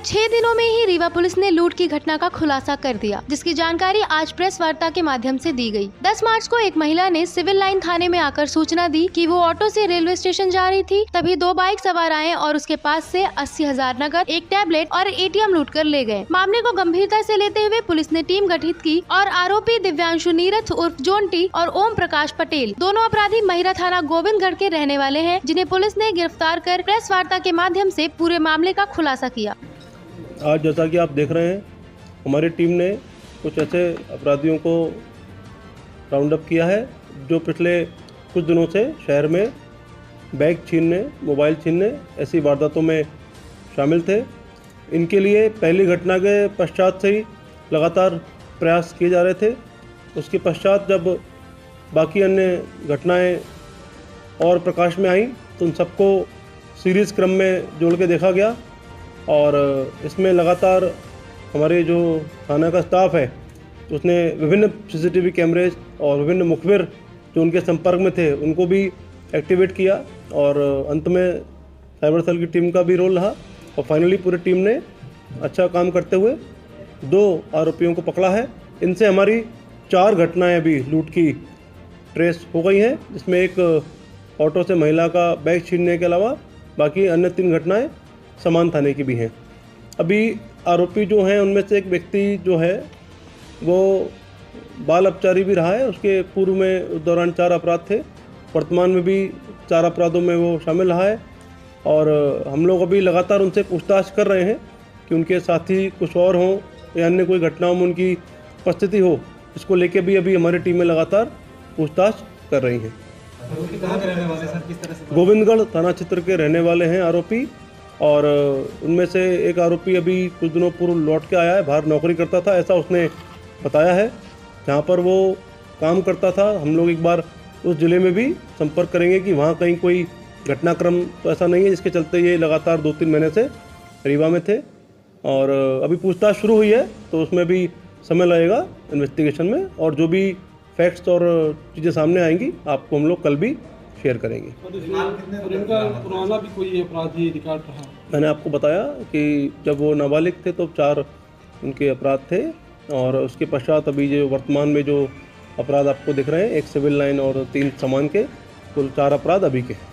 छह दिनों में ही रीवा पुलिस ने लूट की घटना का खुलासा कर दिया, जिसकी जानकारी आज प्रेस वार्ता के माध्यम से दी गई। 10 मार्च को एक महिला ने सिविल लाइन थाने में आकर सूचना दी कि वो ऑटो से रेलवे स्टेशन जा रही थी, तभी दो बाइक सवार आए और उसके पास से अस्सी हज़ार नगद, एक टैबलेट और एटीएम लूट कर ले गए मामले को गंभीरता ऐसी लेते हुए पुलिस ने टीम गठित की और आरोपी दिव्यांशु नीरथ उर्फ़ जोनटी और ओम प्रकाश पटेल, दोनों अपराधी महिला थाना गोविंदगढ़ के रहने वाले हैं, जिन्हें पुलिस ने गिरफ़्तार कर प्रेस वार्ता के माध्यम से पूरे मामले का खुलासा किया आज जैसा कि आप देख रहे हैं, हमारी टीम ने कुछ ऐसे अपराधियों को राउंड अप किया है, जो पिछले कुछ दिनों से शहर में बैग छीनने, मोबाइल छीनने ऐसी वारदातों में शामिल थे। इनके लिए पहली घटना के पश्चात से ही लगातार प्रयास किए जा रहे थे। उसके पश्चात जब बाकी अन्य घटनाएँ और प्रकाश में आई तो उन सबको सीरीज़ क्रम में जोड़ के देखा गया। और इसमें लगातार हमारे जो थाना का स्टाफ है, उसने विभिन्न सीसीटीवी कैमरेज और विभिन्न मुखबिर जो उनके संपर्क में थे, उनको भी एक्टिवेट किया और अंत में साइबर सेल की टीम का भी रोल रहा और फाइनली पूरी टीम ने अच्छा काम करते हुए दो आरोपियों को पकड़ा है। इनसे हमारी चार घटनाएँ अभी लूट की ट्रेस हो गई हैं, जिसमें एक ऑटो से महिला का बैग छीनने के अलावा बाकी अन्य तीन घटनाएँ समान थाने की भी हैं। अभी आरोपी जो हैं उनमें से एक व्यक्ति जो है वो बाल अपचारी भी रहा है उसके पूर्व में उस दौरान चार अपराध थे। वर्तमान में भी चार अपराधों में वो शामिल रहा है और हम लोग अभी लगातार उनसे पूछताछ कर रहे हैं कि उनके साथी कुछ और हों या अन्य कोई घटनाओं में उनकी उपस्थिति हो इसको लेके भी अभी हमारी टीमें लगातार पूछताछ कर रही हैं। गोविंदगढ़ थाना क्षेत्र के रहने वाले हैं आरोपी। और उनमें से एक आरोपी अभी कुछ दिनों पूर्व लौट के आया है, बाहर नौकरी करता था, ऐसा उसने बताया है। जहाँ पर वो काम करता था, हम लोग एक बार उस ज़िले में भी संपर्क करेंगे कि वहाँ कहीं कोई घटनाक्रम तो ऐसा नहीं है, जिसके चलते ये लगातार दो तीन महीने से रीवा में थे। और अभी पूछताछ शुरू हुई है तो उसमें भी समय लगेगा इन्वेस्टिगेशन में, और जो भी फैक्ट्स और चीज़ें सामने आएँगी, आपको हम लोग कल भी शेयर करेंगे। पुराना भी कोई अपराधी रिकॉर्ड रहा? मैंने आपको बताया कि जब वो नाबालिग थे तो चार उनके अपराध थे और उसके पश्चात अभी जो वर्तमान में जो अपराध आपको दिख रहे हैं एक सिविल लाइन और तीन सामान के कुल चार अपराध अभी के हैं।